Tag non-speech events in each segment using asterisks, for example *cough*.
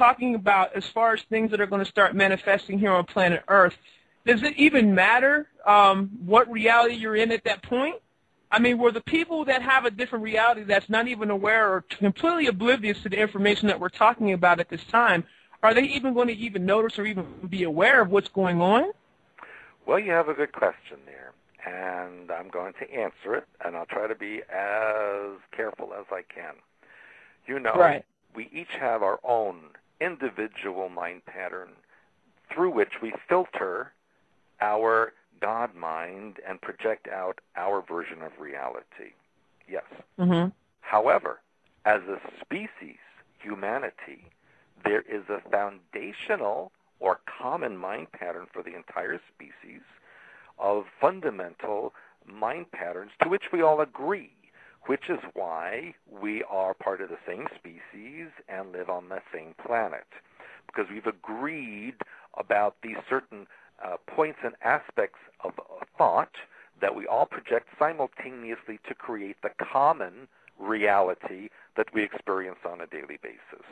talking about as far as things that are going to start manifesting here on planet Earth, does it even matter um, what reality you're in at that point? I mean, were the people that have a different reality that's not even aware or completely oblivious to the information that we're talking about at this time, are they even going to even notice or even be aware of what's going on? Well, you have a good question there, and I'm going to answer it, and I'll try to be as careful as I can. You know, right. we each have our own individual mind pattern through which we filter our God mind and project out our version of reality. Yes. Mm-hmm. However, as a species, humanity, there is a foundational or common mind pattern for the entire species of fundamental mind patterns to which we all agree, which is why we are part of the same species live on the same planet. Because we've agreed about these certain uh, points and aspects of thought that we all project simultaneously to create the common reality that we experience on a daily basis.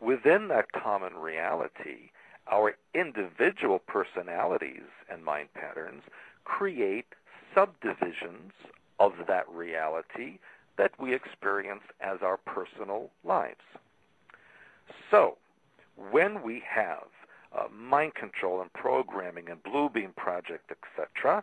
Within that common reality, our individual personalities and mind patterns create subdivisions of that reality that we experience as our personal lives. So, when we have uh, mind control and programming and Blue Beam Project, etc.,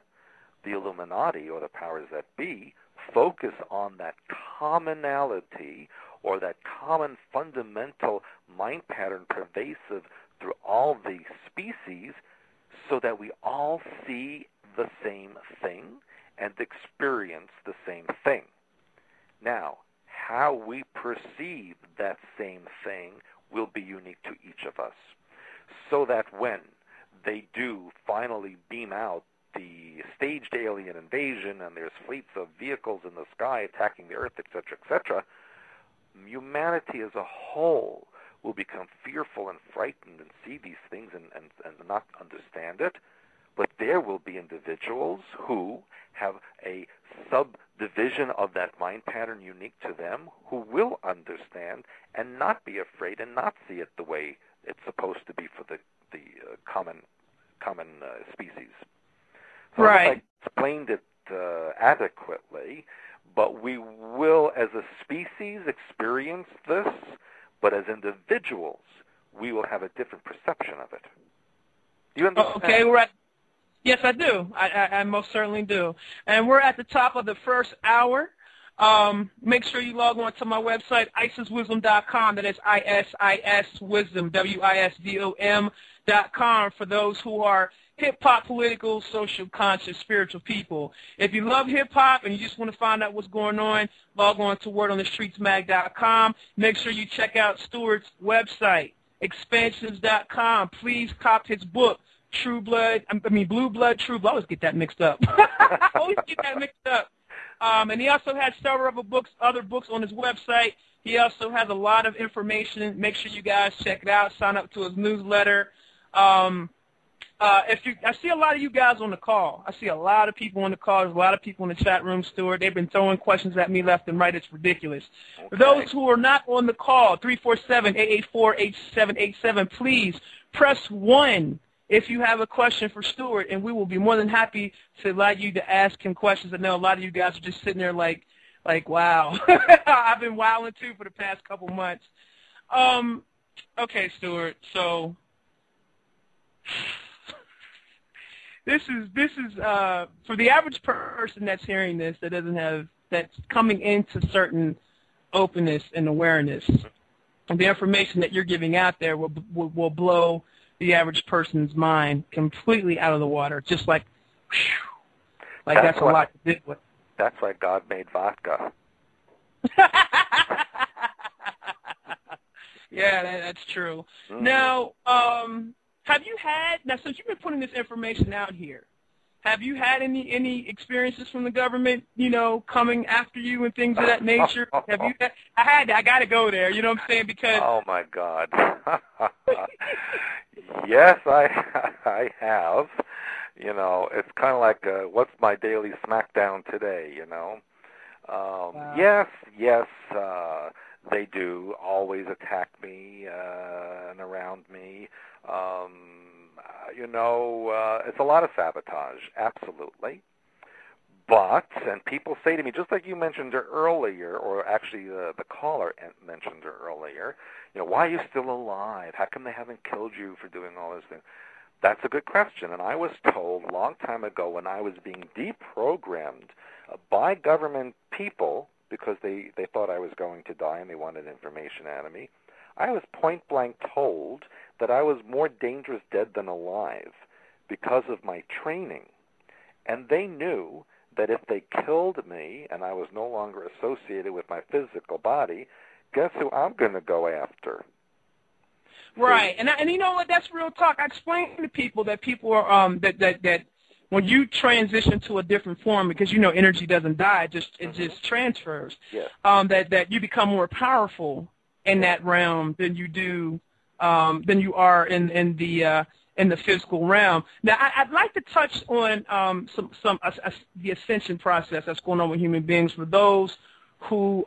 the Illuminati or the powers that be focus on that commonality or that common fundamental mind pattern pervasive through all the species so that we all see the same thing and experience the same thing. Now, how we perceive that same thing will be unique to each of us so that when they do finally beam out the staged alien invasion and there's fleets of vehicles in the sky attacking the earth, etc., etc., humanity as a whole will become fearful and frightened and see these things and, and, and not understand it. But there will be individuals who have a subdivision of that mind pattern unique to them who will understand and not be afraid and not see it the way it's supposed to be for the the uh, common common uh, species. So right. I explained it uh, adequately, but we will, as a species, experience this. But as individuals, we will have a different perception of it. Do you understand? Okay, we're at. Yes, I do. I, I, I most certainly do. And we're at the top of the first hour. Um, make sure you log on to my website, isiswisdom.com. That is I-S-I-S wisdom, W-I-S-D-O-M dot com for those who are hip-hop, political, social, conscious, spiritual people. If you love hip-hop and you just want to find out what's going on, log on to wordonthestreetsmag.com. Make sure you check out Stewart's website, expansions.com. Please cop his book, True Blood, I mean Blue Blood, True Blood. I always get that mixed up. I *laughs* *laughs* always get that mixed up. Um, and he also has several other books, other books on his website. He also has a lot of information. Make sure you guys check it out. Sign up to his newsletter. Um, uh, if you, I see a lot of you guys on the call. I see a lot of people on the call. There's a lot of people in the chat room, Stewart. They've been throwing questions at me left and right. It's ridiculous. Okay. For those who are not on the call, 347-884-8787, please press 1 if you have a question for Stewart, and we will be more than happy to allow you to ask him questions. I know a lot of you guys are just sitting there like, like, wow. *laughs* I've been wilding too for the past couple months. Um, okay, Stewart. So *sighs* this is this is uh, for the average person that's hearing this that doesn't have that's coming into certain openness and awareness. The information that you're giving out there will will, will blow the average person's mind completely out of the water, just like, whew, like that's, that's a lot to do with. That's why God made vodka. *laughs* yeah, that, that's true. Mm-hmm. Now, um, have you had now since you've been putting this information out here? Have you had any any experiences from the government, you know, coming after you and things of that nature? *laughs* have you? Had, I had. To, I got to go there. You know what I'm saying? Because oh my God. *laughs* yes, I *laughs* I have. You know, it's kind of like uh, what's my daily SmackDown today? You know. Um, wow. Yes, yes. Uh, they do always attack me. Uh, and around me. Um, uh, you know, uh, it's a lot of sabotage, absolutely. But, and people say to me, just like you mentioned earlier, or actually uh, the caller mentioned earlier, you know, why are you still alive? How come they haven't killed you for doing all this thing? That's a good question. And I was told a long time ago when I was being deprogrammed uh, by government people because they, they thought I was going to die and they wanted information out of me, I was point blank told that I was more dangerous dead than alive because of my training. And they knew that if they killed me and I was no longer associated with my physical body, guess who I'm going to go after? Right, and I, and you know what? That's real talk. I explain to people that people are um that that that when you transition to a different form, because you know energy doesn't die, it just it mm-hmm. just transfers. Yeah. Um, that that you become more powerful in that realm than you do um, than you are in in the uh, in the physical realm. Now, I, would like to touch on um, some some uh, uh, the ascension process that's going on with human beings for those who